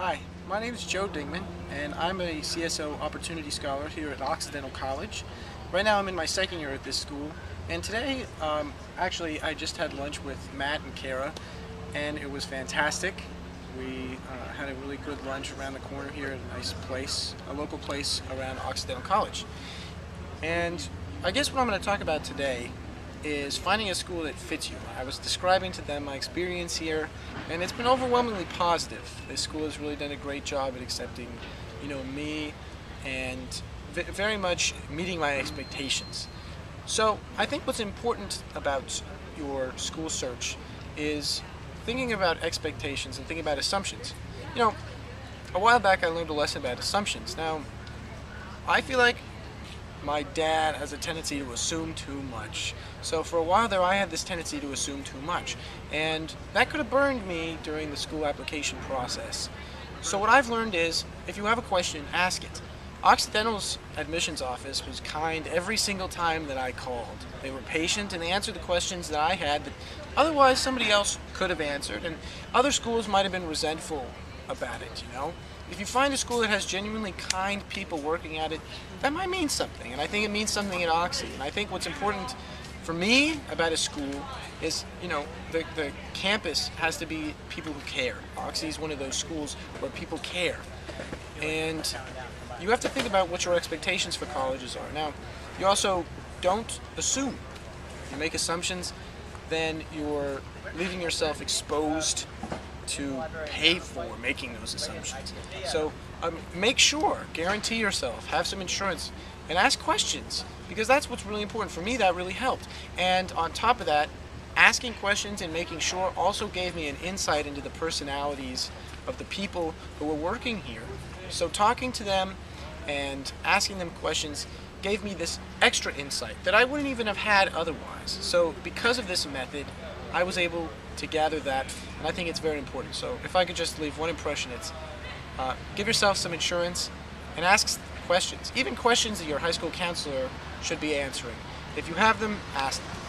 Hi, my name is Joe Dingman, and I'm a CSO Opportunity Scholar here at Occidental College. Right now I'm in my second year at this school, and today, um, actually, I just had lunch with Matt and Kara, and it was fantastic. We uh, had a really good lunch around the corner here at a nice place, a local place around Occidental College. And I guess what I'm going to talk about today is finding a school that fits you. I was describing to them my experience here, and it's been overwhelmingly positive. This school has really done a great job at accepting, you know, me, and very much meeting my expectations. So I think what's important about your school search is thinking about expectations and thinking about assumptions. You know, a while back I learned a lesson about assumptions. Now, I feel like my dad has a tendency to assume too much. So for a while there, I had this tendency to assume too much. And that could have burned me during the school application process. So what I've learned is, if you have a question, ask it. Occidental's admissions office was kind every single time that I called. They were patient and they answered the questions that I had that otherwise somebody else could have answered. And other schools might have been resentful about it, you know? If you find a school that has genuinely kind people working at it, that might mean something. And I think it means something at Oxy. And I think what's important for me about a school is, you know, the, the campus has to be people who care. Oxy is one of those schools where people care. And you have to think about what your expectations for colleges are. Now, you also don't assume. You make assumptions, then you're leaving yourself exposed to pay for making those assumptions. So um, make sure, guarantee yourself, have some insurance, and ask questions because that's what's really important. For me, that really helped. And on top of that, asking questions and making sure also gave me an insight into the personalities of the people who were working here. So talking to them and asking them questions gave me this extra insight that I wouldn't even have had otherwise. So because of this method, I was able to gather that, and I think it's very important. So if I could just leave one impression, it's uh, give yourself some insurance and ask questions, even questions that your high school counselor should be answering. If you have them, ask them.